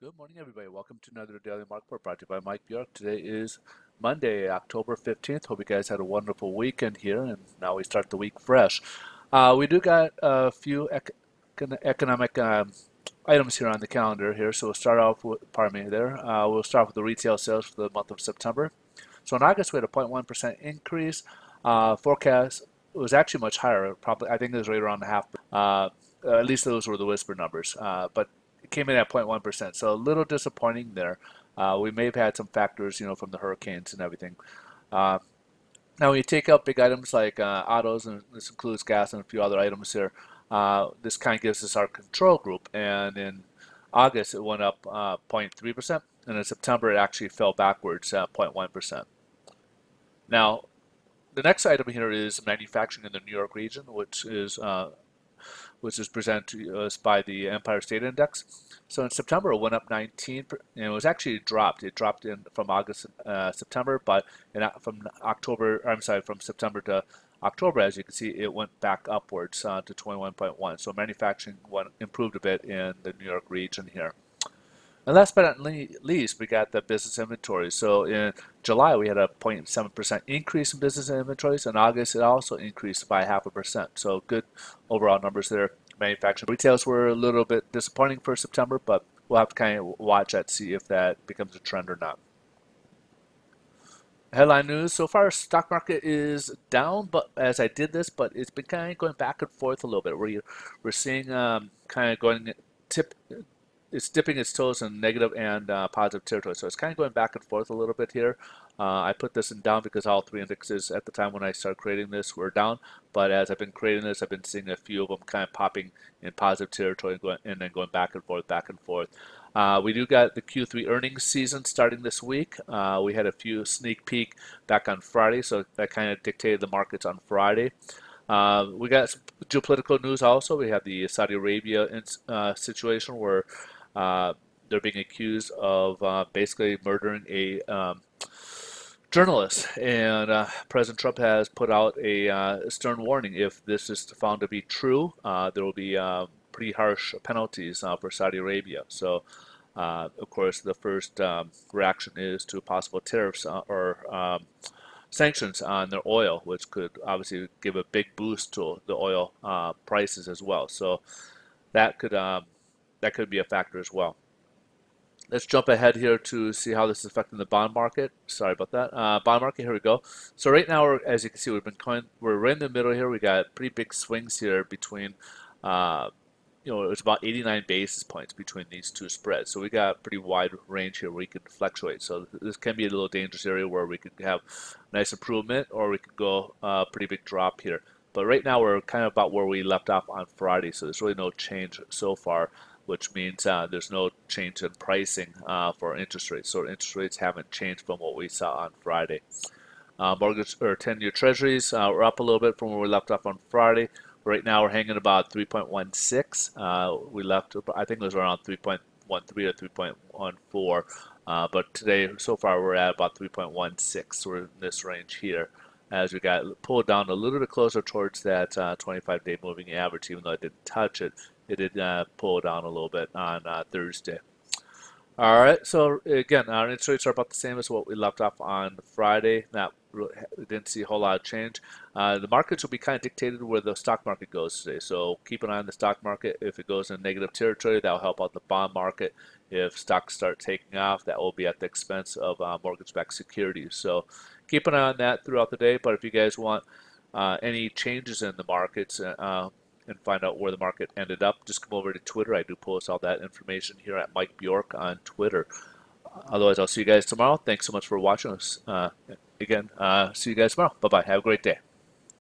Good morning, everybody. Welcome to another Daily Market Report brought to you by Mike Bjork. Today is Monday, October 15th. Hope you guys had a wonderful weekend here, and now we start the week fresh. Uh, we do got a few ec economic um, items here on the calendar here, so we'll start off with, pardon me there, uh, we'll start with the retail sales for the month of September. So in August, we had a 0.1% increase. Uh, forecast was actually much higher, probably, I think it was right around half. Uh, at least those were the whisper numbers. Uh, but came in at 0.1%, so a little disappointing there. Uh, we may have had some factors, you know, from the hurricanes and everything. Uh, now, when you take out big items like uh, autos, and this includes gas and a few other items here, uh, this kind of gives us our control group. And in August, it went up 0.3%, uh, and in September, it actually fell backwards at 0.1%. Now, the next item here is manufacturing in the New York region, which is uh, which is presented to us by the Empire State Index. So in September, it went up 19, and it was actually dropped. It dropped in from August, uh, September, but in, from October, I'm sorry, from September to October, as you can see, it went back upwards uh, to 21.1. So manufacturing went, improved a bit in the New York region here. And last but not least, we got the business inventory. So in July, we had a 0.7% increase in business inventories. In August, it also increased by half a percent. So good overall numbers there. Manufacturing retails were a little bit disappointing for September, but we'll have to kind of watch that, see if that becomes a trend or not. Headline news so far, stock market is down, but as I did this, but it's been kind of going back and forth a little bit. Where we're seeing um, kind of going tip it's dipping its toes in negative and uh, positive territory. So it's kind of going back and forth a little bit here. Uh, I put this in down because all three indexes at the time when I started creating this were down. But as I've been creating this, I've been seeing a few of them kind of popping in positive territory and, going, and then going back and forth, back and forth. Uh, we do got the Q3 earnings season starting this week. Uh, we had a few sneak peek back on Friday, so that kind of dictated the markets on Friday. Uh, we got geopolitical news also. We have the Saudi Arabia uh, situation where they're being accused of uh, basically murdering a um, journalist, and uh, President Trump has put out a uh, stern warning. If this is found to be true, uh, there will be uh, pretty harsh penalties for Saudi Arabia. So. of course, the first um, reaction is to possible tariffs or um, sanctions on their oil, which could obviously give a big boost to the oil prices as well. So that could um, that could be a factor as well. Let's jump ahead here to see how this is affecting the bond market. Sorry about that. Uh, bond market, here we go. So right now, as you can see, we've been going, we're right in the middle here. We got pretty big swings here between, uh, you know, it's about 89 basis points between these two spreads. So we got pretty wide range here where we can fluctuate. So this can be a little dangerous area where we could have nice improvement or we could go uh, pretty big drop here. But right now we're kind of about where we left off on Friday, so there's really no change so far which means uh, there's no change in pricing uh, for interest rates. So interest rates haven't changed from what we saw on Friday. Uh, mortgage or 10-year treasuries uh, are up a little bit from where we left off on Friday. Right now we're hanging about 3.16. Uh, we left, I think it was around 3.13 or 3.14. Uh, but today, so far, we're at about 3.16. So we're in this range here as we got pulled down a little bit closer towards that 25-day moving average, even though I didn't touch it it did uh, pull down a little bit on uh, Thursday. All right, so again, our interest rates are about the same as what we left off on Friday. Not really, didn't see a whole lot of change. Uh, the markets will be kind of dictated where the stock market goes today. So keep an eye on the stock market. If it goes in negative territory, that will help out the bond market. If stocks start taking off, that will be at the expense of uh, mortgage-backed securities. So keep an eye on that throughout the day. But if you guys want uh, any changes in the markets, uh, and find out where the market ended up, just come over to Twitter. I do post all that information here at Mike Bjork on Twitter. Otherwise, I'll see you guys tomorrow. Thanks so much for watching us. Uh, again, uh, see you guys tomorrow. Bye bye. Have a great day.